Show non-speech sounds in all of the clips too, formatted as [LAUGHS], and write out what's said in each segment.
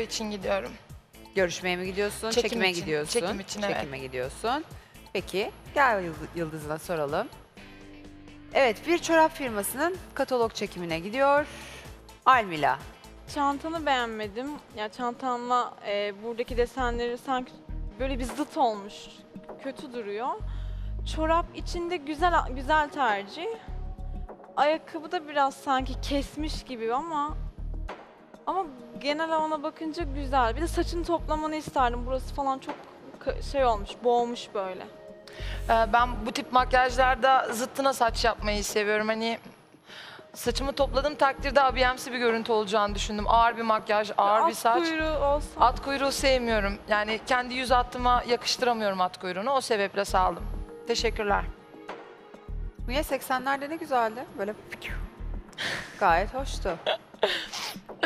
için gidiyorum. Görüşmeye mi gidiyorsun? Çekim Çekime için. gidiyorsun. Çekim için, evet. Çekime gidiyorsun. Peki gel Yıldız- Yıldız'ına soralım. Evet bir çorap firmasının katalog çekimine gidiyor. Almila. Çantanı beğenmedim. Ya çantanla e, buradaki desenleri sanki böyle bir zıt olmuş. Kötü duruyor. Çorap içinde güzel güzel tercih. Ayakkabı da biraz sanki kesmiş gibi ama ama genel ona bakınca güzel. Bir de saçını toplamanı isterdim. Burası falan çok şey olmuş, boğmuş böyle. Ee, ben bu tip makyajlarda zıttına saç yapmayı seviyorum. Hani saçımı topladığım takdirde abiyemsi bir görüntü olacağını düşündüm. Ağır bir makyaj, ağır bir At saç. kuyruğu olsa. At kuyruğu sevmiyorum. Yani kendi yüz hattıma yakıştıramıyorum at kuyruğunu. O sebeple saldım. Teşekkürler. Bu ya 80'lerde ne güzeldi. Böyle [LAUGHS] gayet hoştu.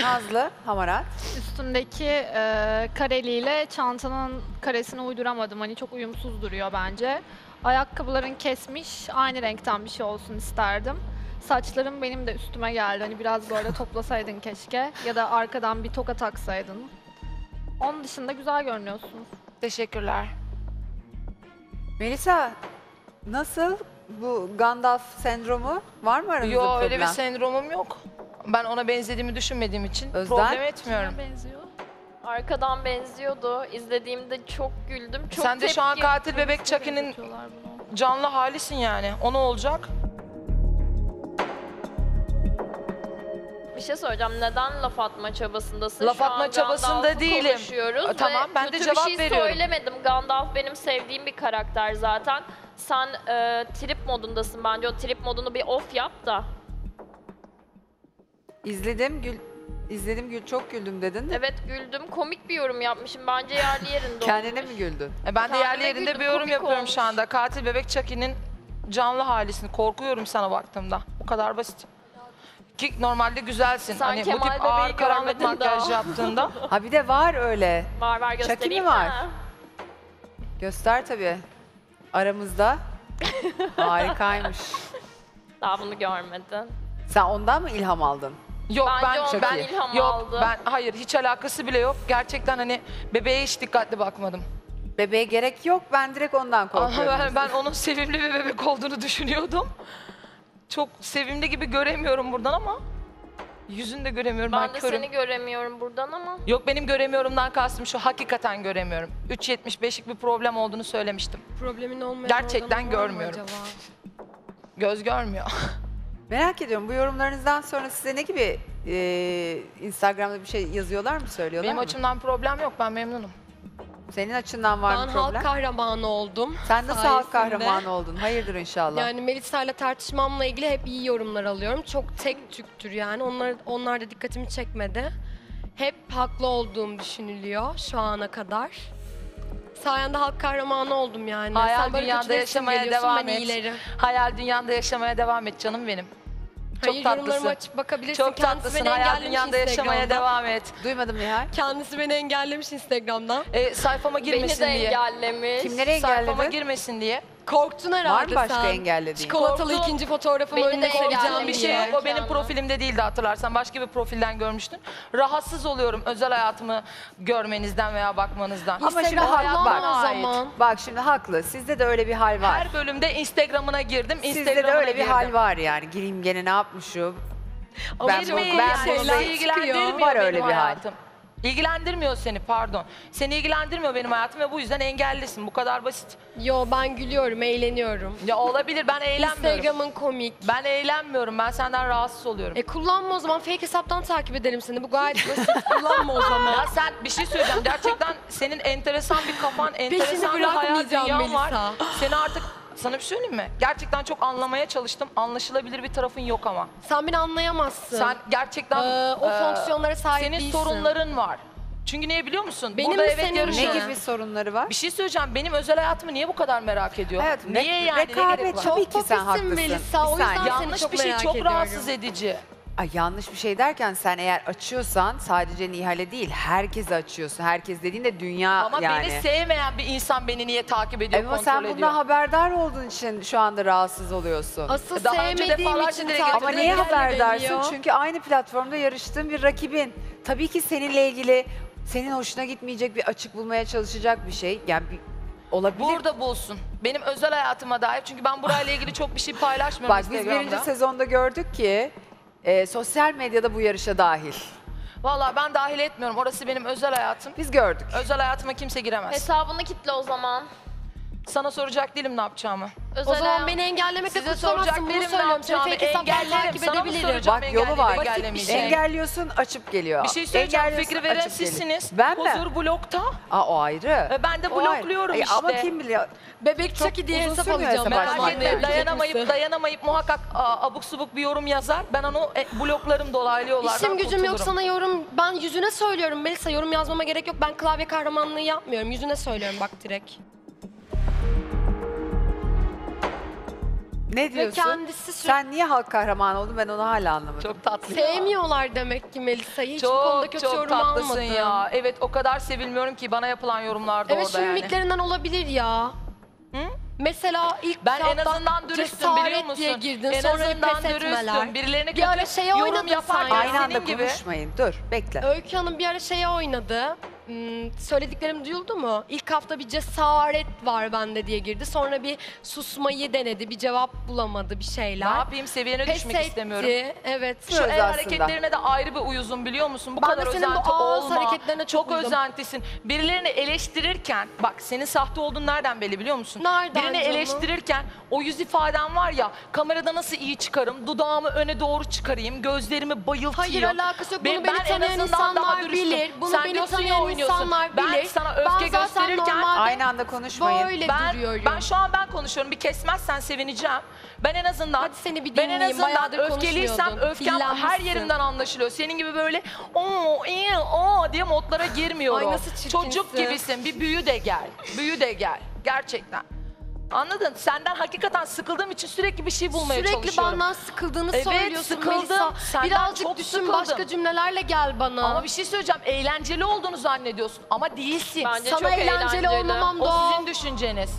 Nazlı, Hamarat. Üstündeki e, kareliyle çantanın karesini uyduramadım. Hani çok uyumsuz duruyor bence. Ayakkabıların kesmiş, aynı renkten bir şey olsun isterdim. Saçlarım benim de üstüme geldi. Hani biraz böyle toplasaydın keşke. Ya da arkadan bir toka taksaydın. Onun dışında güzel görünüyorsunuz. Teşekkürler. Melisa nasıl bu Gandalf sendromu var mı aranızda Yo problem? öyle bir sendromum yok. Ben ona benzediğimi düşünmediğim için Özden? problem etmiyorum. benziyor. Arkadan benziyordu. İzlediğimde çok güldüm. Çok Sen de şu an tepki- katil bebek Chucky'nin canlı halisin yani. O ne olacak? Bir şey söyleyeceğim. Neden laf atma çabasındasın? Laf Şu atma an çabasında Gandalf'ı değilim. konuşuyoruz E, tamam, ben de kötü cevap bir şey veriyorum. söylemedim. Gandalf benim sevdiğim bir karakter zaten. Sen e, trip modundasın bence. O trip modunu bir off yap da. İzledim Gül izledim Gül çok güldüm dedin de Evet güldüm. Komik bir yorum yapmışım. Bence yerli yerinde [LAUGHS] kendine olmuş. mi güldün? E, ben de Kendime yerli yerinde güldüm, bir yorum komik yapıyorum olmuş. şu anda. Katil bebek Chucky'nin canlı halisini. Korkuyorum sana baktığımda. Bu kadar basit. Ki normalde güzelsin. Sen hani bu Kemal tip bebeği ağır karanlık görmedin daha. makyaj yaptığında. [LAUGHS] Ha bir de var öyle. Var var Chucky mi göstereyim var? Göster tabii. Aramızda. [LAUGHS] Harikaymış. Daha bunu görmedin. Sen ondan mı ilham aldın? Yok Bence ben ondan ben ilham yok aldı. ben hayır hiç alakası bile yok. Gerçekten hani bebeğe hiç dikkatli bakmadım. Bebeğe gerek yok. Ben direkt ondan Aha, korkuyorum. ben, ben onun sevimli bir bebek olduğunu düşünüyordum. Çok sevimli gibi göremiyorum buradan ama yüzünü de göremiyorum ben, Ben de körüm. seni göremiyorum buradan ama. Yok benim göremiyorumdan kastım şu hakikaten göremiyorum. 3.75'lik bir problem olduğunu söylemiştim. Problemin olmayan Gerçekten organın var mı görmüyorum. acaba? Göz görmüyor. [LAUGHS] Merak ediyorum bu yorumlarınızdan sonra size ne gibi e, Instagram'da bir şey yazıyorlar mı söylüyorlar Benim mı? açımdan problem yok ben memnunum. Senin açından var Ben mı halk problem? kahramanı oldum. Sen nasıl halk sayesinde. kahramanı oldun? Hayırdır inşallah. Yani Melisa'yla tartışmamla ilgili hep iyi yorumlar alıyorum. Çok tek tüktür yani. Onlar, onlar da dikkatimi çekmedi. Hep haklı olduğum düşünülüyor şu ana kadar. Sayende halk kahramanı oldum yani. Hayal Sen böyle kötüleri yaşamaya devam ben et. iyilerim. Hayal dünyanda yaşamaya devam et canım benim. Çok Hayır yorumlarımı tatlısın. açıp bakabilirsin. Çok Kendisi tatlısın. beni Hayal engellemiş dünyanda yaşamaya Instagram'dan. devam et. Duymadım Nihal. Kendisi beni engellemiş Instagram'dan. E, sayfama Beni girmesin de diye. engellemiş. Kimleri Sayfama engelledin? girmesin diye. Korktun Var herhalde mı başka sen. engellediğin? Çikolatalı Korktum. ikinci fotoğrafımı Beni önüne de koyacağım Bir şey yok. O benim profilimde değildi hatırlarsan. Başka bir profilden görmüştün. Rahatsız oluyorum özel hayatımı görmenizden veya bakmanızdan. Ama şimdi Instagram hak bak. o zaman. Bak şimdi haklı. Sizde de öyle bir hal var. Her bölümde Instagram'ına girdim. Sizde Instagram'ına de öyle bir girdim. hal var yani. Gireyim gene ne yapmışım? Ama Ben çok bu- iyi ben şeyler bunu- Seni ilgilendirmiyor. Var benim öyle bir hal. hayatım. İlgilendirmiyor seni pardon. Seni ilgilendirmiyor benim hayatım ve bu yüzden engellisin. Bu kadar basit. Yo ben gülüyorum, eğleniyorum. Ya olabilir ben eğlenmiyorum. Instagram'ın komik. Ben eğlenmiyorum. Ben senden rahatsız oluyorum. E kullanma o zaman. Fake hesaptan takip ederim seni. Bu gayet [LAUGHS] basit. kullanma o zaman. Ya sen bir şey söyleyeceğim. Gerçekten senin enteresan bir kafan, enteresan bir hayal bırakmayacağım dünyan var. Melisa. Seni artık sana bir şey söyleyeyim mi? Gerçekten çok anlamaya çalıştım. Anlaşılabilir bir tarafın yok ama. Sen beni anlayamazsın. Sen gerçekten Ee, o e, fonksiyonlara sahip senin değilsin. sorunların var. Çünkü niye biliyor musun? Benim Burada mi, evet senin mi? Ne yarışıyoruz. gibi sorunları var? Bir şey söyleyeceğim. Benim özel hayatımı niye bu kadar merak ediyor? Hayatım, niye re- yani? Ne rekabet var? çok- Tabii ki sen haklısın. Melisa. O Bir yüzden saniye. seni Yanlış çok bir şey merak çok ediyorum. rahatsız edici. Ay yanlış bir şey derken sen eğer açıyorsan sadece Nihal'e değil herkese açıyorsun. Herkes dediğinde dünya Ama yani. beni sevmeyen bir insan beni niye takip ediyor, Ama kontrol sen ediyor? bundan haberdar olduğun için şu anda rahatsız oluyorsun. Asıl Daha önce sevmediğim defalarca için dile takip Ama neye ederim haberdarsın? Çünkü aynı platformda yarıştığın bir rakibin. Tabii ki seninle ilgili senin hoşuna gitmeyecek bir açık bulmaya çalışacak bir şey. Yani bir, olabilir. Burada bulsun. Benim özel hayatıma dair. Çünkü ben burayla ilgili çok bir şey paylaşmıyorum Bak biz Instagram'da. birinci sezonda gördük ki e, sosyal medyada bu yarışa dahil. Vallahi ben dahil etmiyorum. Orası benim özel hayatım. Biz gördük. Özel hayatıma kimse giremez. Hesabını kitle o zaman. Sana soracak değilim ne yapacağımı. Özel O zaman hayat- beni engellemekle Size soracak kutsamazsın bunu değilim ne söylüyorum. Yapacağımı. fake hesaptan Engellerim. takip Sana mı edebilirim. soracağım Bak yolu var. engelleyip engellemeyeceğim? Engelliyorsun açıp geliyor. Bir şey söyleyeceğim. Engelliyorsun, Fikri veren açıp geliyor. sizsiniz. Ben mi? Huzur blokta. Aa, o ayrı. E, ben de O ayrı. blokluyorum işte. Ama kim biliyor? Bebek Chucky diye uzun hesap sürmüyor alacağım. hesap ben. açmak. Merak etme dayanamayıp dayanamayıp muhakkak aa, abuk subuk bir yorum yazar. Ben onu e, bloklarım dolaylı yollardan İşim gücüm yok sana yorum. Ben yüzüne söylüyorum Melisa yorum yazmama gerek yok. Ben klavye kahramanlığı yapmıyorum. Yüzüne söylüyorum bak direkt. Ne Ve diyorsun? kendisi sürekli Sen niye halk kahramanı oldun ben onu hala anlamadım. Çok tatlı. sevmiyorlar demek ki Melisa'yı. Hiç bu konuda Çok kötü çok yorum tatlısın almadım. ya. Evet o kadar sevilmiyorum ki bana yapılan yorumlarda Evet orada şu yani. mimiklerinden olabilir ya. Mesela ilk Ben en azından dürüstüm cesaret biliyor musun? diye girdin. en sonra azından pes etmeler. dürüstüm. Birilerine Bir kötü ara şeye yorum oynadın yaparken ya. Aynı anda gibi. konuşmayın. Dur bekle. Öykü Hanım bir ara şeye oynadı. Hmm, söylediklerim duyuldu mu? İlk hafta bir cesaret var bende diye girdi. Sonra bir susmayı denedi. Bir cevap bulamadı bir Ne şeyler. yapayım seviyene Pes düşmek istemiyorum. etti. Evet. Şu el aslında. hareketlerine de ayrı bir uyuzum biliyor musun? Bu Ben de kadar senin bu özenti ağız. Hareketlerine çok uyudum. özentisin. Birilerini eleştirirken, bak senin sahte olduğun nereden belli biliyor musun? Nereden Birini canım? eleştirirken o yüz ifaden var ya, kamerada nasıl iyi çıkarım, dudağımı öne doğru çıkarayım, gözlerimi bayıltayım. Hayır alakası yok. Bunu Ben- beni ben en tanıyan azından daha insanlar bilir. Bunu Sen beni tanıyan insanlar Ben bilir. sana öfke ben gösterirken- Aynı anda konuşmayın. böyle Ben, duruyorum. ben şu an ben konuşuyorum. Bir kesmezsen sevineceğim. Ben en azından Hadi seni bir ben en dinleyeyim. azından öfkeliysem öfkem her yerimden anlaşılıyor. Senin gibi böyle o iyi o diye modlara girmiyorum. Ay, nasıl çirkinsin. Çocuk gibisin. Bir büyü de gel. Büyü de gel. Gerçekten. Anladın? Senden hakikaten sıkıldığım için sürekli bir şey bulmaya Sürekli çalışıyorum. benden sıkıldığını Evet, söylüyorsun sıkıldım. Melisa. Senden Birazcık çok düşün sıkıldım. başka cümlelerle gel bana. Ama bir şey söyleyeceğim. Eğlenceli olduğunu zannediyorsun ama değilsin. Bence Sana çok eğlenceli, olmamam o doğal. sizin düşünceniz.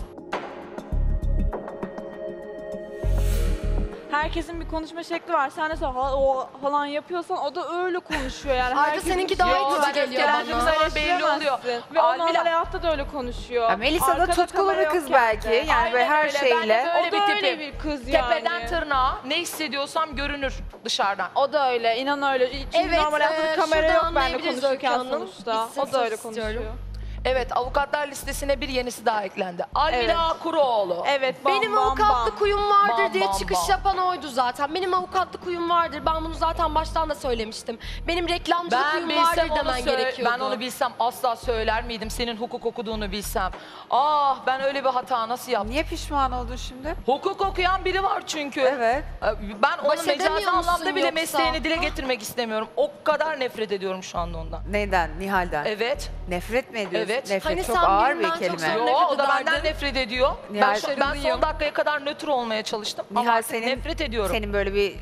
Herkesin bir konuşma şekli var. Sen de o falan yapıyorsan o da öyle konuşuyor yani. Ayrıca Herkesin seninki daha Yo, itici ben geliyor öfkelendiğim bana. zaman belli oluyor. Ve normal hayatta da öyle konuşuyor. Ya Melisa da Arkada tutkulu kamera bir yok kız belki. Yani Aynen böyle her öyle. Ben de şeyle. böyle O da bir öyle tipim. bir kız yani. Tepeden tırnağa ne hissediyorsam görünür dışarıdan. O da öyle, inan öyle. Çünkü Evet, normal hayatta e, da kamera şuradan yok benimle anlayabiliriz konuşurken Hanım. sonuçta. Bitsin O da öyle söz konuşuyor. istiyorum. Evet avukatlar listesine bir yenisi daha eklendi. Almila Evet. Kuroğlu. Evet, bam Benim bam avukatlık bam. huyum vardır Bam, diye bam, çıkış bam. yapan oydu zaten. Benim avukatlık huyum vardır. Ben bunu zaten baştan da söylemiştim. Benim reklamcılık Ben huyum bilsem vardır onu demen gerekiyordu. ben onu bilsem asla söyler miydim senin hukuk okuduğunu bilsem. Ah ben öyle bir hata nasıl yaptım? Niye pişman oldun şimdi? Hukuk okuyan biri var çünkü. Evet. Ee, Ben onun Baş edemiyor mecazi musun anlamda bile yoksa? mesleğini dile getirmek istemiyorum. O kadar nefret ediyorum şu anda ondan. Neyden? Nihal'den. Evet. Nefret mi ediyorsun? Evet. Nefret Hani çok sen ağır bir çok kelime. Yo, nefret o da benden nefret ediyor. Ben, ben son dakikaya kadar nötr olmaya çalıştım. ama Nihal artık senin, nefret ediyorum. senin böyle bir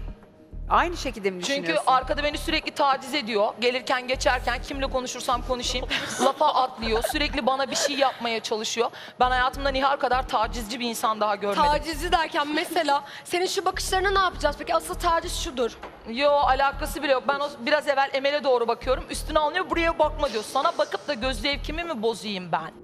aynı şekilde mi Çünkü düşünüyorsun? arkada beni sürekli taciz ediyor. Gelirken geçerken kimle konuşursam konuşayım [LAUGHS] lafa atlıyor. Sürekli bana bir şey yapmaya çalışıyor. Ben hayatımda Nihal kadar tacizci bir insan daha görmedim. Tacizci derken mesela senin şu bakışlarına ne yapacağız? Peki asıl taciz şudur. Yo alakası bile yok. Ben o biraz evvel Emel'e doğru bakıyorum. Üstüne alınıyor buraya bakma diyor. Sana bakıp da göz zevkimi mi bozayım ben?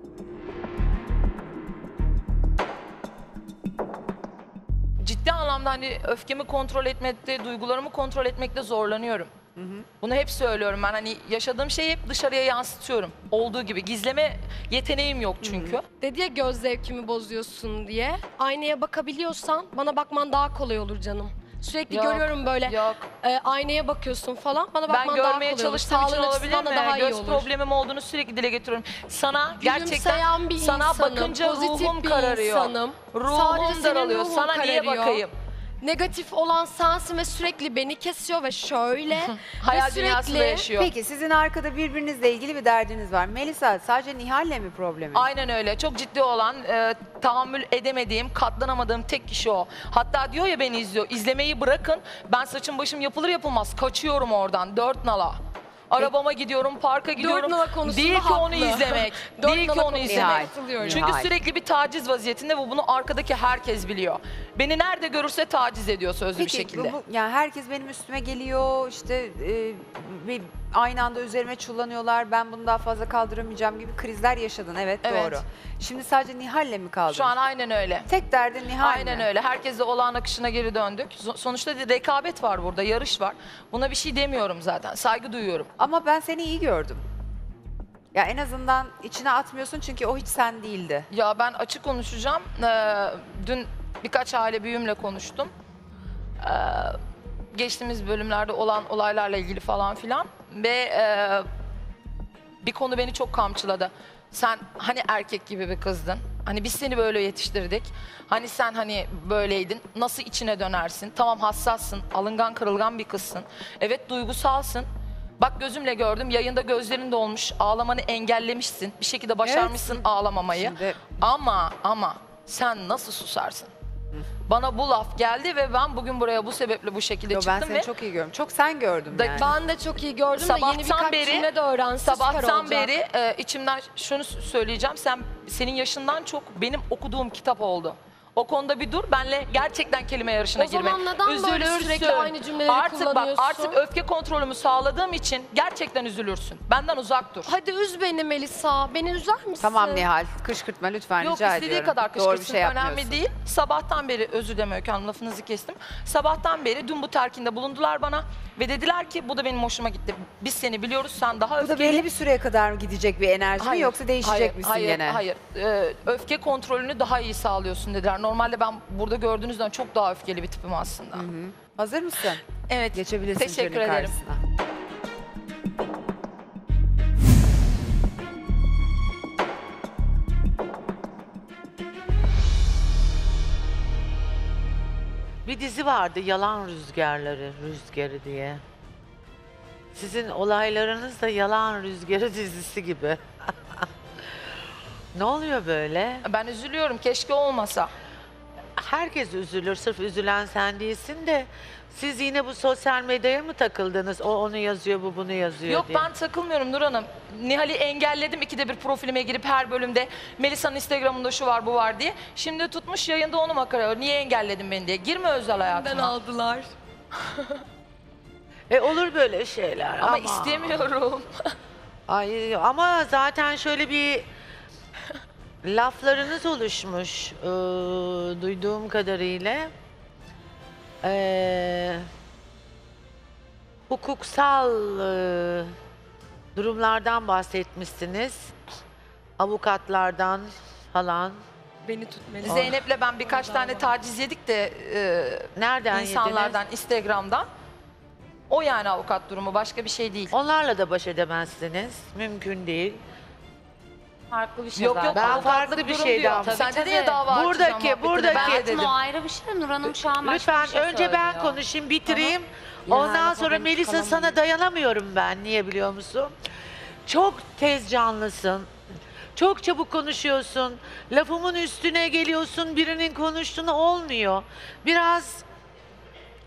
Anlamda hani öfkemi kontrol etmekte, duygularımı kontrol etmekte zorlanıyorum. Bunu hep söylüyorum ben hani yaşadığım şeyi hep dışarıya yansıtıyorum. Olduğu gibi gizleme yeteneğim yok çünkü. Dedi ya göz zevkimi bozuyorsun diye. Aynaya bakabiliyorsan bana bakman daha kolay olur canım. Sürekli Yok, görüyorum böyle Yok. e, aynaya bakıyorsun falan. Bana Ben bakman daha görmeye kolay olur. çalıştığım için Sağlığın olabilir açısından da daha mi? iyi Göz olur. problemim olduğunu sürekli dile getiriyorum. Sana gerçekten Gülümseyen bir sana insanım, bakınca pozitif ruhum bir kararıyor. insanım. Sadece Ruhum senin daralıyor. ruhun Sana niye kararıyor. bakayım? Negatif olan sensin ve sürekli beni kesiyor ve şöyle. Hayal ve dünyasında sürekli yaşıyor. Peki sizin arkada birbirinizle ilgili bir derdiniz var. Melisa sadece Nihal'le mi problemin? Aynen öyle. Çok ciddi olan, e, tahammül edemediğim, katlanamadığım tek kişi o. Hatta diyor ya beni izliyor. İzlemeyi bırakın. Ben saçım başım yapılır yapılmaz kaçıyorum oradan. Dört nala. Arabama gidiyorum, parka gidiyorum. nala konusunda Değil ki onu haklı. izlemek. [LAUGHS] Dört Değil ki onu konusunda izlemek. katılıyorum. Çünkü Nihal. sürekli bir taciz vaziyetinde ve bunu arkadaki herkes biliyor. Beni nerede görürse taciz ediyor sözlü bir şekilde. bu, bu- yani herkes benim üstüme geliyor işte e, bir aynı anda üzerime çullanıyorlar. Ben bunu daha fazla kaldıramayacağım gibi krizler yaşadın. Evet, Evet. doğru. Şimdi sadece Nihal'le mi kaldın? Şu an aynen öyle. Tek derdin Nihal Aynen mi? öyle. Herkesle olağan akışına geri döndük. So- Sonuçta bir rekabet var burada, yarış var. Buna bir şey demiyorum zaten. Saygı duyuyorum. Ama ben seni iyi gördüm. Ya en azından içine atmıyorsun çünkü o hiç sen değildi. Ya ben açık konuşacağım. Ee, dün birkaç aile büyüğümle konuştum. Ee, geçtiğimiz bölümlerde olan olaylarla ilgili falan filan. Ve e, bir konu beni çok kamçıladı. Sen hani erkek gibi bir kızdın. Hani biz seni böyle yetiştirdik. Hani sen hani böyleydin. Nasıl içine dönersin? Tamam hassassın. Alıngan kırılgan bir kızsın. Evet duygusalsın. Bak gözümle gördüm. Yayında gözlerin dolmuş. Ağlamanı engellemişsin. Bir şekilde başarmışsın ağlamamayı. Şimdi- Ama ama sen nasıl susarsın? Bana bu laf geldi ve ben bugün buraya bu sebeple bu şekilde Yo, ben çıktım seni ve çok iyi gördüm. Çok sen gördüm Da- yani. Ben de çok iyi gördüm de yeni Sabahtan birkaç beri- cümle de öğrense süper sabahtan olacak. beri e, içimden şunu söyleyeceğim. Sen senin yaşından çok benim okuduğum kitap oldu. O konuda bir dur. Benle gerçekten kelime yarışına O girme. zaman neden böyle sürekli aynı cümleleri artık bak kullanıyorsun? artık öfke kontrolümü sağladığım için gerçekten üzülürsün. Benden uzak dur. Hadi üz beni Melisa. Beni üzer misin? Tamam Nihal, kışkırtma lütfen Yok rica istediği ediyorum. kadar Doğru bir kışkırtsın şey önemli yapmıyorsun. değil. Sabahtan beri özür dilerim Öykü Hanım lafınızı kestim. Sabahtan beri dün bu terkinde bulundular bana ve dediler ki bu da benim hoşuma gitti. Biz seni biliyoruz sen daha Bu da öfkeli. belli bir süreye kadar mı gidecek bir enerji mi Hayır, yoksa değişecek hayır, misin hayır, gene? Hayır, Ee, öfke kontrolünü daha iyi sağlıyorsun dediler. Normalde ben burada gördüğünüzden çok daha öfkeli bir tipim aslında. Hazır mısın? Evet, Geçebilirsin teşekkür ederim. karşısına. Bir dizi vardı Yalan Rüzgarları, Rüzgarı diye. Sizin olaylarınız da Yalan Rüzgarı dizisi gibi. [LAUGHS] ne oluyor böyle? Ben üzülüyorum, keşke olmasa. Herkes üzülür, sırf üzülen sen değilsin de siz yine bu sosyal medyaya mı takıldınız? O onu yazıyor, bu bunu yazıyor Yok diye. ben takılmıyorum Nur Hanım. Nihal'i engelledim ikide bir profilime girip her bölümde Melisa'nın Instagram'ında şu var bu var diye. Şimdi tutmuş yayında onu makara. Niye engelledin beni diye. Girme özel Benden hayatıma. aldılar. E olur böyle şeyler Ama istemiyorum. Ay ama zaten şöyle bir laflarınız oluşmuş eee, duyduğum kadarıyla. Eee, hukuksal eee, durumlardan bahsetmişsiniz. Avukatlardan falan. Beni tut Melisa. Zeynep'le ben birkaç tane taciz yedik de e, Nereden insanlardan, yediniz? Instagram'dan. O yani avukat durumu başka bir şey değil. Onlarla da baş edemezsiniz. Mümkün değil. Farklı bir şey Yok zaten. yok Ben farklı bir durum şeyden- diyor. Tabii, Sen dedin tabii. ya dava Buradaki- muhabbetini. buradaki- Ben dedim. o ayrı bir şey. Nur Hanım şu an başka Lütfen bir şey önce ben söylüyor. konuşayım, bitireyim. Yine Ondan hala sonra Melisa çıkamam. sana dayanamıyorum ben. Niye biliyor musun? Çok tez canlısın. Çok çabuk konuşuyorsun. Lafımın üstüne geliyorsun. Birinin konuştuğunu olmuyor. Biraz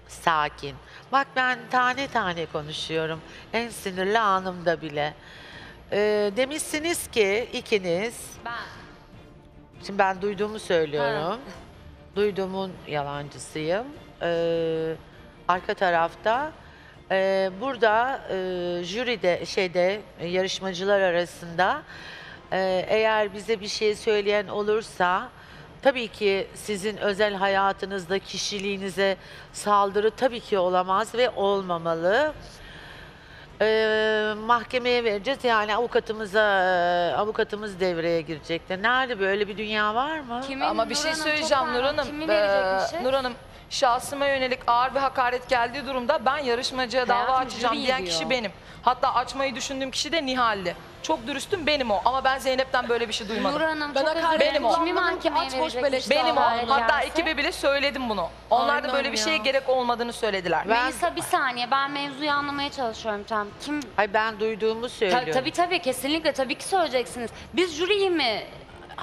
sakin. Bak ben tane tane konuşuyorum. En sinirli anımda bile. Ee, demişsiniz ki ikiniz Ben. Şimdi ben duyduğumu söylüyorum. Duyduğumun yalancısıyım. Ee, arka tarafta e, burada e, jüride şeyde e, yarışmacılar arasında e, eğer bize bir şey söyleyen olursa tabii ki sizin özel hayatınızda kişiliğinize saldırı tabii ki olamaz ve olmamalı. Ee, mahkemeye vereceğiz yani avukatımıza e, avukatımız devreye girecektir. Nerede böyle bir dünya var mı? Kimin, Ama bir Nur şey Hanım, çok söyleyeceğim Nur Hanım. Kimi Ee, verecekmişiz? Nur Hanım şahsıma yönelik ağır bir hakaret geldiği durumda ben yarışmacıya dava Hayatım, açacağım jüri diyen diyor. kişi benim. Hatta açmayı düşündüğüm kişi de Nihal'di. Çok dürüstüm benim o ama ben Zeynep'ten böyle bir şey Nur duymadım. Hanım Ben çok hakaret özür dilerim. Benim o. Kimi kullanmadım ki, mahkemeye aç boş verecekmiş beleş Benim o. dava Hatta ederse? ekibe bile söyledim bunu. Onlar da Aynen böyle bir şeye ya. gerek olmadığını söylediler. Ben- Melisa bir saniye ben mevzuyu anlamaya çalışıyorum tam. Kim? Ay ben duyduğumu Ta- söylüyorum. tabii tabii kesinlikle tabii ki söyleyeceksiniz. Biz jüriyi mi?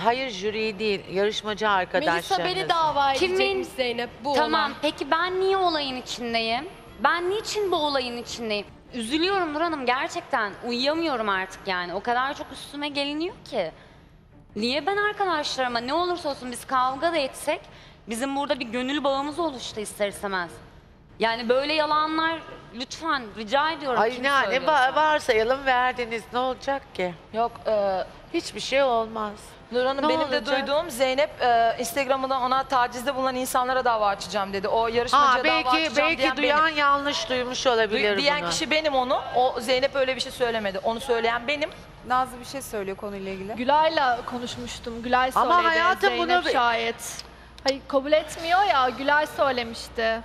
Hayır jüri değil, yarışmacı arkadaşlarınız. Melisa beni dava Kimin- edecekmiş Zeynep. Bu tamam olay. peki ben niye olayın içindeyim? Ben niçin bu olayın içindeyim? Üzülüyorum Nur Hanım gerçekten. Uyuyamıyorum artık yani. O kadar çok üstüme geliniyor ki. Niye ben arkadaşlarıma ne olursa olsun biz kavga da etsek bizim burada bir gönül bağımız oluştu ister istemez. Yani böyle yalanlar lütfen rica ediyorum. Ay kim ne ne söylüyorsa. va- varsayalım verdiniz ne olacak ki? Yok e, Hiçbir şey olmaz. Nur Hanım Ne benim olacak? de duyduğum Zeynep e, Instagram'da ona tacizde bulunan insanlara dava açacağım dedi. O yarışmacıya Ha dava belki açacağım belki diyen duyan benim. yanlış duymuş Duy- olabilir diyen bunu. kişi benim onu. O Zeynep öyle bir şey söylemedi. Onu söyleyen benim. Nazlı bir şey söylüyor konuyla ilgili. Gülay'la konuşmuştum. Gülay Ama söyledi. hayatım Zeynep bunu şayet. Hayır kabul etmiyor ya. Gülay söylemişti.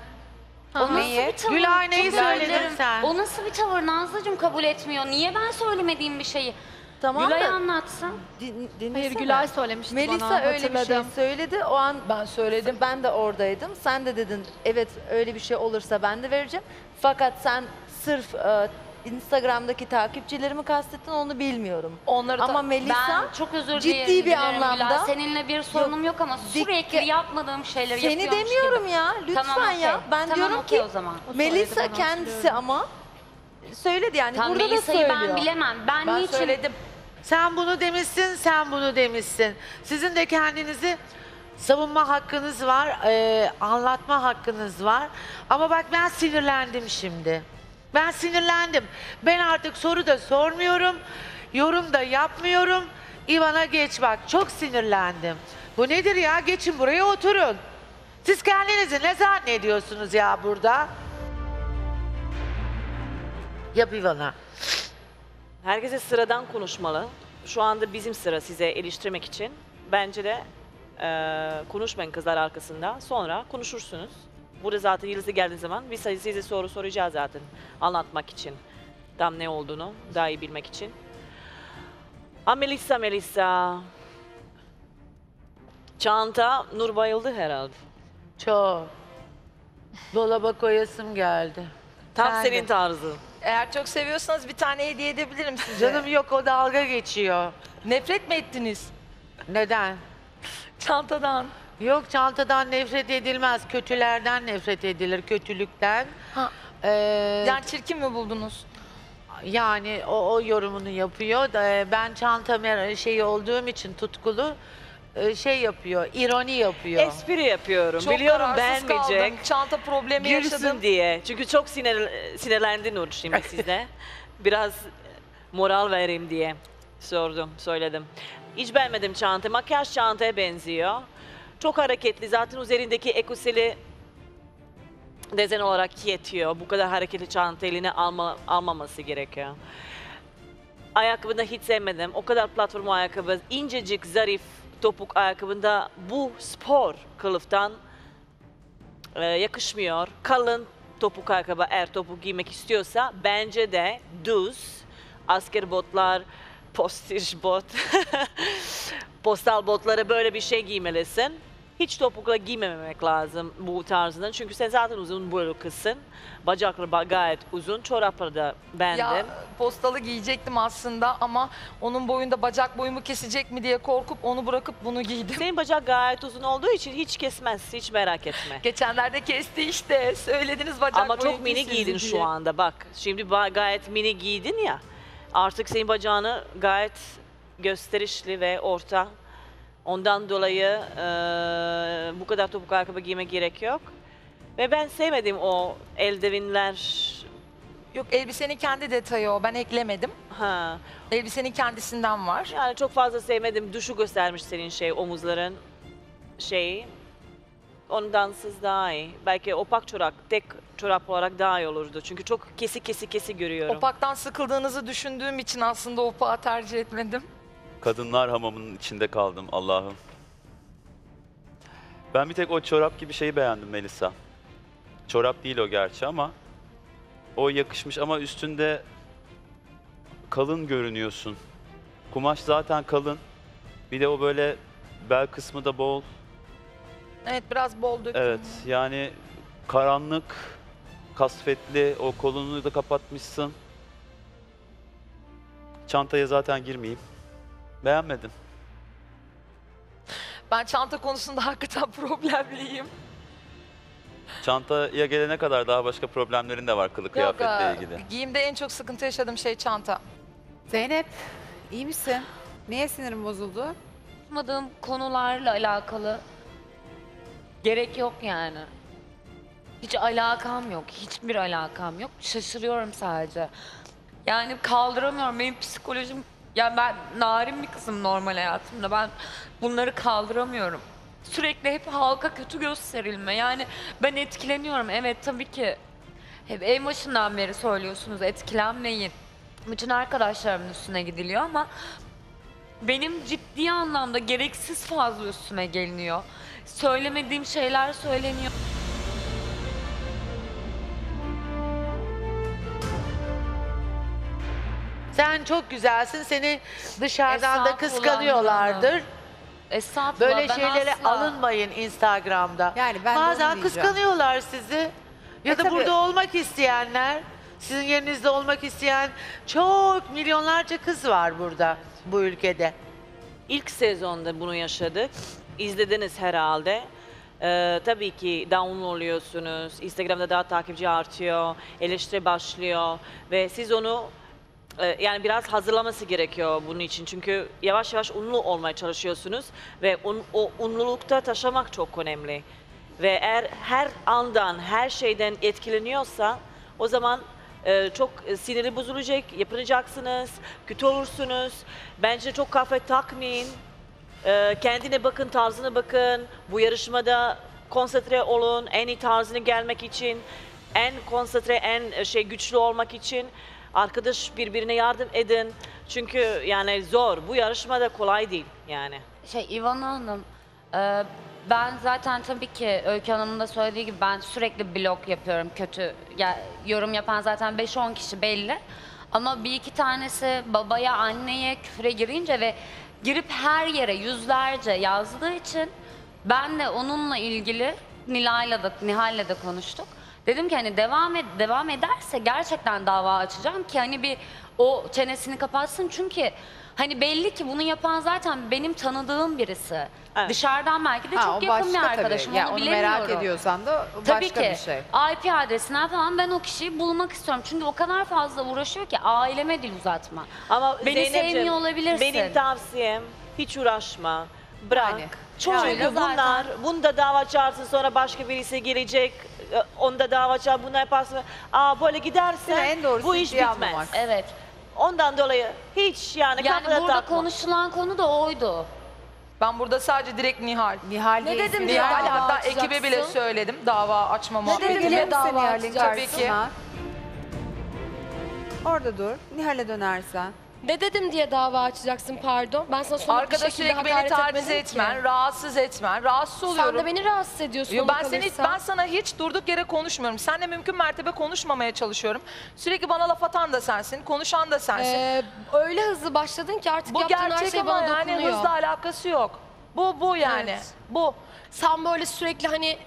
Hı. Neyi? Bir tavır, Gülay neyi çok söyledin dilerim. sen? O nasıl bir tavır Nazlıcığım kabul etmiyor? Niye ben söylemediğim bir şeyi? Tamam Gülay da anlatsın. din, dinlesene. Hayır Gülay söylemişti Melisa bana. öyle bir şey hatırladım. söyledi. O an Ben söyledim. ben de oradaydım. Sen de dedin evet öyle bir şey olursa ben de vereceğim. Fakat sen sırf e, Instagram'daki takipçilerimi kastettin onu bilmiyorum. Onları da- Ama Melisa ben çok özür ciddi dilerim. bir dilerim anlamda- Gülay. Seninle bir sorunum yok, ama sürekli yapmadığım şeyleri seni yapıyormuş demiyorum gibi. ya. Lütfen Tamam, ya. okey. Ben tamam, diyorum okey ki o zaman. Söyledi, Melisa kendisi ama söyledi yani Tam burada da Melisa'yı söylüyor. ben bilemem. Ben, Ben niçin söyledim. Sen bunu demişsin, sen bunu demişsin. Sizin de kendinizi savunma hakkınız var, eee, anlatma hakkınız var. Ama bak ben sinirlendim şimdi. Ben sinirlendim. Ben artık soru da sormuyorum, yorum da yapmıyorum. İvan'a geç bak, çok sinirlendim. Bu nedir ya? Geçin buraya oturun. Siz kendinizi ne zannediyorsunuz ya burada? Yap İvan'a. Herkese sıradan konuşmalı. Şu anda bizim sıra size eleştirmek için. Bence de eee, konuşmayın kızlar arkasında. Sonra konuşursunuz. Burada zaten Yıldız'a geldiği zaman biz size soru soracağız zaten. Anlatmak için. Tam ne olduğunu daha iyi bilmek için. Ama Melisa Melisa. Çanta Nur bayıldı herhalde. Çok. Dolaba koyasım geldi. Tam de. senin tarzın. Eğer çok seviyorsanız bir tane hediye edebilirim size. Canım yok o dalga geçiyor. Nefret mi ettiniz? Neden? Çantadan. Yok çantadan nefret edilmez. Kötülerden nefret edilir. Kötülükten. Ha. Ee, Yani çirkin mi buldunuz? yani o, o yorumunu yapıyor. Da, e, ben çanta şeyi olduğum için tutkulu e, şey yapıyor. ironi yapıyor. Espri yapıyorum. Çok Biliyorum beğenmeyecek. kaldım. Çanta problemi Gülsün yaşadım. diye. Çünkü çok sinir, sinirlendi Nur şimdi [LAUGHS] sizde. Biraz moral vereyim diye sordum, söyledim. Hiç beğenmedim çanta. Makyaj çantaya benziyor. Çok hareketli. Zaten üzerindeki ekoseli dezen olarak yetiyor. Bu kadar hareketli çanta eline alma, almaması gerekiyor. Ayakkabını hiç sevmedim. O kadar platform ayakkabı, incecik, zarif topuk ayakkabında bu spor kılıftan e, yakışmıyor. Kalın topuk ayakkabı eğer topuk giymek istiyorsa bence de düz asker botlar, postiş bot, [LAUGHS] postal botlara böyle bir şey giymelisin. Hiç topukla giymemek lazım bu tarzından. Çünkü sen zaten uzun boylukısın. Bacakları ba- gayet uzun. Çorapları da beğendim. Ya postalı giyecektim aslında ama onun boyunda bacak boyumu kesecek mi diye korkup onu bırakıp bunu giydim. Senin bacak gayet uzun olduğu için hiç kesmez. Hiç merak etme. Geçenlerde kesti işte. Söylediniz bacak Ama çok mini giydin diye. şu anda bak. Şimdi gayet mini giydin ya. Artık senin bacağını gayet gösterişli ve orta. Ondan dolayı eee, bu kadar topuk ayakkabı giymek gerek yok. Ve ben sevmedim o eldivenler. Yok elbisenin kendi detayı o. Ben eklemedim. Ha. Elbisenin kendisinden var. Yani çok fazla sevmedim. Duşu göstermiş senin şey omuzların şeyi. Ondansız daha iyi. Belki opak çorap, tek çorap olarak daha iyi olurdu. Çünkü çok kesi kesi kesi görüyorum. Opaktan sıkıldığınızı düşündüğüm için aslında opağı tercih etmedim. Kadınlar hamamının içinde kaldım Allah'ım. Ben bir tek o çorap gibi şeyi beğendim Melisa. Çorap değil o gerçi ama o yakışmış ama üstünde kalın görünüyorsun. Kumaş zaten kalın. Bir de o böyle bel kısmı da bol. Evet biraz bol döküm. Evet yani karanlık, kasvetli o kolunu da kapatmışsın. Çantaya zaten girmeyeyim. Beğenmedim. Ben çanta konusunda [LAUGHS] hakikaten problemliyim. Çantaya gelene kadar daha başka problemlerin de var kılık Yok, kıyafetle e, ilgili. giyimde en çok sıkıntı yaşadığım şey çanta. Zeynep iyi misin? Niye sinirin bozuldu? Konuşmadığım konularla alakalı gerek yok yani. Hiç alakam yok. Hiçbir alakam yok. Şaşırıyorum sadece. Yani kaldıramıyorum. Benim psikolojim... Yani ben narin bir kızım normal hayatımda. Ben bunları kaldıramıyorum. Sürekli hep halka kötü gösterilme. Yani ben etkileniyorum. Evet tabii ki. Hep en başından beri söylüyorsunuz etkilenmeyin. Bütün arkadaşlarımın üstüne gidiliyor ama benim ciddi anlamda gereksiz fazla üstüme geliniyor. Söylemediğim şeyler söyleniyor. Sen çok güzelsin. Seni dışarıdan da Estağfurullah kıskanıyorlardır. Estağfurullah. Böyle ben şeylere asla- alınmayın Instagram'da. Yani ben de onu Bazen diyeceğim. kıskanıyorlar sizi. Ya E da tabii. burada olmak isteyenler, sizin yerinizde olmak isteyen çok milyonlarca kız var burada bu ülkede. İlk sezonda bunu yaşadık. İzlediniz herhalde. Ee, tabii ki down oluyorsunuz. Instagram'da daha takipçi artıyor. Eleştiri başlıyor. Ve siz onu e, yani biraz hazırlaması gerekiyor bunun için. Çünkü yavaş yavaş unlu olmaya çalışıyorsunuz. Ve un- o unlulukta taşımak çok önemli. Ve eğer her andan, her şeyden etkileniyorsa o zaman e, çok e, siniri bozulacak, yapınacaksınız, kötü olursunuz. Bence çok kafa takmayın. Ee, kendine bakın, tarzına bakın. Bu yarışmada konsantre olun. En iyi tarzını gelmek için, en konsantre, en e, şey güçlü olmak için arkadaş birbirine yardım edin. Çünkü yani zor. Bu yarışmada kolay değil yani. Şey İvana Hanım, e, ben zaten tabii ki Öykü Hanım'ın da söylediği gibi ben sürekli blog yapıyorum kötü. Ya, yorum yapan zaten 5-10 kişi belli. Ama bir iki tanesi babaya, anneye küfre girince ve girip her yere yüzlerce yazdığı için ben de onunla ilgili Nilay'la da Nihal'le de konuştuk. Dedim ki hani devam et, devam ederse gerçekten dava açacağım ki hani bir o çenesini kapatsın çünkü hani belli ki bunu yapan zaten benim tanıdığım birisi. Evet. Dışarıdan belki de Ha, çok o yakın bir başka arkadaşım tabii. Ya onu bilemiyorum. merak ediyorsan da o Tabii başka ki bir şey. IP adresinden falan ben o kişiyi bulmak istiyorum. Çünkü o kadar fazla uğraşıyor ki aileme dil uzatma. Ama Beni Zeynep'ciğim, sevmiyor olabilirsin. Benim tavsiyem hiç uğraşma. Bırak. Yani. Çünkü zaten. bunlar, bunda dava açarsın sonra başka birisi gelecek, onda dava açar, bunu yaparsın. Aa böyle giderse En doğrusu bu iş ciddiye bitmez. almamak. Evet. Ondan dolayı hiç yani, Yani burada takma. konuşulan konu da oydu. Ben burada sadece direkt Nihal. Nihal Ne dedim diye Nihal dava hatta açacaksın? ekibe bile söyledim dava açma Ne muhabbeti. dedim misin dava Nihal'in açacaksın? Tabii ki. karşısına? Orada dur. Nihal'e dönersen. Ne dedim diye dava açacaksın pardon? Ben sana somut bir Arkada şekilde sürekli beni hakaret taciz etmedim etmen, ki. rahatsız etmen, rahatsız Sen oluyorum. de beni rahatsız ediyorsun Yo, ona ben seni kalırsa. ben sana hiç durduk yere konuşmuyorum. Seninle mümkün mertebe konuşmamaya çalışıyorum. Sürekli bana laf atan da sensin, konuşan da sensin. Ee, öyle hızlı başladın ki artık bu yaptığın her gerçek şey ama bana yani dokunuyor. hızla alakası yok. Bu bu yani. Evet. Bu. Sen böyle sürekli hani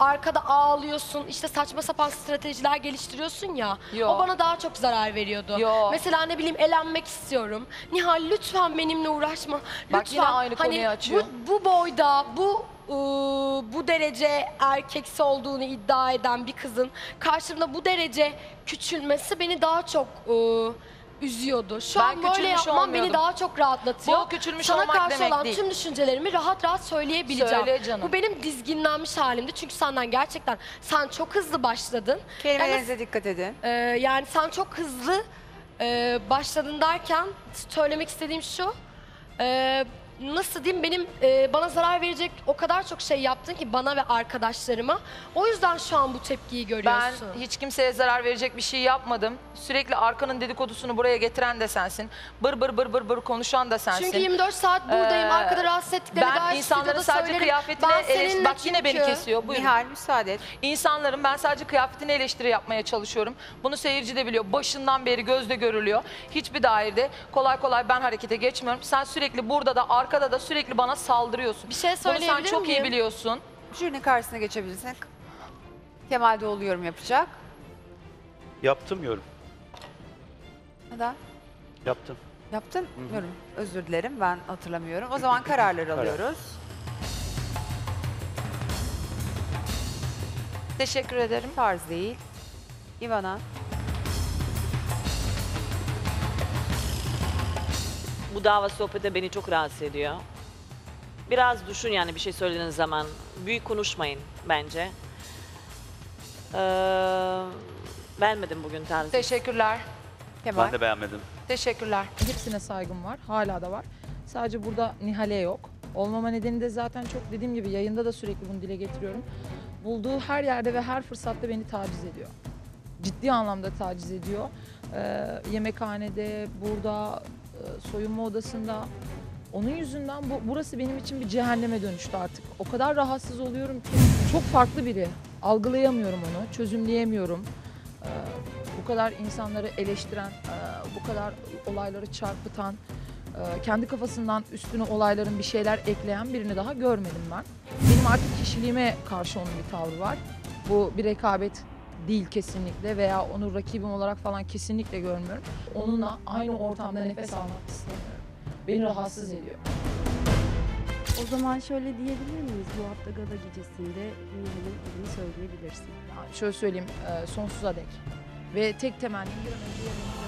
arkada ağlıyorsun, işte saçma sapan stratejiler geliştiriyorsun ya. Yo. O bana daha çok zarar veriyordu. Yo. Mesela ne bileyim elenmek istiyorum. Nihal lütfen benimle uğraşma. Lütfen. Bak yine aynı hani konuyu açıyor. Bu, bu boyda, bu ıı, bu derece erkeksi olduğunu iddia eden bir kızın karşımda bu derece küçülmesi beni daha çok ıı, üzüyordu. Şu Ben an böyle küçülmüş yapmam beni olmuyordum. daha çok rahatlatıyor. Bu küçülmüş Sana olmak karşı demek olan değil. tüm düşüncelerimi rahat rahat söyleyebileceğim. Söyle canım. Bu benim dizginlenmiş halimdi. Çünkü senden gerçekten sen çok hızlı başladın. Kelimelerinize dikkat edin. Ee, yani sen çok hızlı e, başladın derken söylemek istediğim şu. e, nasıl diyeyim benim e, bana zarar verecek o kadar çok şey yaptın ki bana ve arkadaşlarıma. O yüzden şu an bu tepkiyi Ben görüyorsun. hiç kimseye zarar verecek bir şey yapmadım. Sürekli arkanın dedikodusunu buraya getiren de sensin. Bır bır bır bır bır konuşan da sensin. Çünkü 24 saat buradayım. Ee, Arkada rahatsız ettiklerini ben insanların sadece söylerim. kıyafetine Ben eleş- seninle Bak yine beni kesiyor. Buyurun. Nihal müsaade et. İnsanların ben sadece kıyafetine eleştiri yapmaya çalışıyorum. Bunu seyirci de biliyor. Başından beri gözle görülüyor. Hiçbir dairede kolay kolay ben harekete geçmiyorum. Sen sürekli burada da arkada da sürekli bana saldırıyorsun. Bir şey Bunu sen söyleyebilir çok iyi miyim? biliyorsun. Jürinin karşısına geçebilirsin. Kemal Doğulu yorum yapacak. Yaptım yorum. Neden? Yaptım. Yaptın yorum. Özür dilerim ben hatırlamıyorum. O zaman kararları Karar. alıyoruz. Teşekkür ederim. Tarz değil. Ivana. Bu dava sohbeti beni çok rahatsız ediyor. Biraz düşün yani bir şey söylediğiniz zaman. Büyük konuşmayın bence. Ee, beğenmedim bugün tarzı. Teşekkürler. Kemal. Ben de beğenmedim. Teşekkürler. Hepsine saygım var. Hala da var. Sadece burada Nihal'e yok. Olmama nedeni de zaten çok dediğim gibi yayında da sürekli bunu dile getiriyorum. Bulduğu her yerde ve her fırsatta beni taciz ediyor. Ciddi anlamda taciz ediyor. Ee, yemekhanede, burada, soyunma odasında. Onun yüzünden bu, burası benim için bir cehenneme dönüştü artık. O kadar rahatsız oluyorum ki. Çok farklı biri. Algılayamıyorum onu, çözümleyemiyorum. Ee, bu kadar insanları eleştiren, e, bu kadar olayları çarpıtan, e, kendi kafasından üstüne olayların bir şeyler ekleyen birini daha görmedim ben. Benim artık kişiliğime karşı onun bir tavrı var. Bu bir rekabet değil kesinlikle veya onu rakibim olarak falan kesinlikle görmüyorum. Onunla aynı ortamda nefes almak istemiyorum. Beni rahatsız ediyor. O zaman şöyle diyebilir miyiz? Bu hafta gala gecesinde Nihal'in adını söyleyebilirsin. Yani şöyle söyleyeyim e, sonsuza dek. Ve tek temennim bir an önce